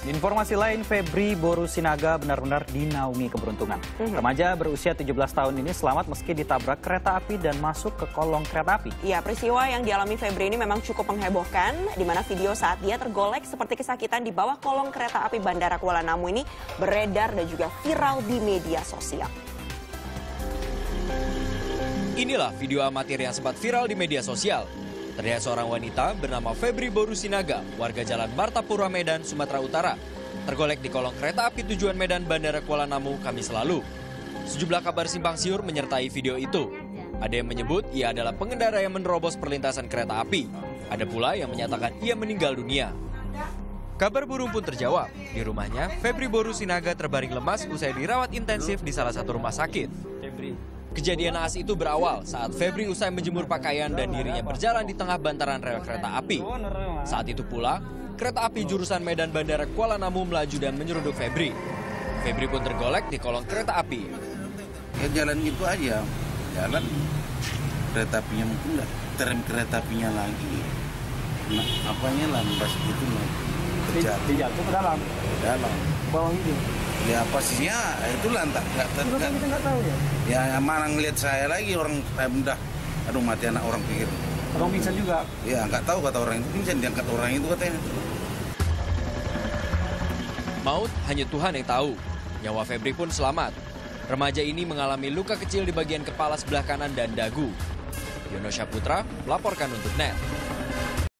Informasi lain, Febri Boru Sinaga benar-benar dinaungi keberuntungan. Remaja berusia 17 tahun ini selamat meski ditabrak kereta api dan masuk ke kolong kereta api. Ya, peristiwa yang dialami Febri ini memang cukup menghebohkan, di mana video saat dia tergolek seperti kesakitan di bawah kolong kereta api Bandara Kuala Namu ini beredar dan juga viral di media sosial. Inilah video amatir yang sempat viral di media sosial. Terlihat seorang wanita bernama Febri Boru Sinaga, warga Jalan Martapura Medan, Sumatera Utara, tergolek di kolong kereta api tujuan Medan Bandara Kuala Namu Kamis lalu. Sejumlah kabar simpang siur menyertai video itu. Ada yang menyebut ia adalah pengendara yang menerobos perlintasan kereta api. Ada pula yang menyatakan ia meninggal dunia. Kabar burung pun terjawab. Di rumahnya, Febri Boru Sinaga terbaring lemas usai dirawat intensif di salah satu rumah sakit. Kejadian naas itu berawal saat Febri usai menjemur pakaian dan dirinya berjalan di tengah bantaran rel kereta api. Saat itu pula, kereta api jurusan Medan Bandara Kuala Namu melaju dan menyeruduk Febri. Febri pun tergolek di kolong kereta api. ya jalan gitu aja jalan kereta apinya mungkin nggak terem kereta apinya lagi nah apanya landas gitu loh terjatuh Jatuh ke dalam, ke dalam bawah itu. Ya posisinya itu lantak nggak ter nggak- kita nggak tahu ya. ya yang mana ngelihat saya lagi orang saya benda aduh mati anak orang pikir Orang pingsan juga. ya nggak tahu kata orang itu pingsan diangkat orang itu katanya Maut hanya Tuhan yang tahu. Nyawa Febri pun selamat. Remaja ini mengalami luka kecil di bagian kepala sebelah kanan dan dagu. Yono Syaputra melaporkan untuk NET.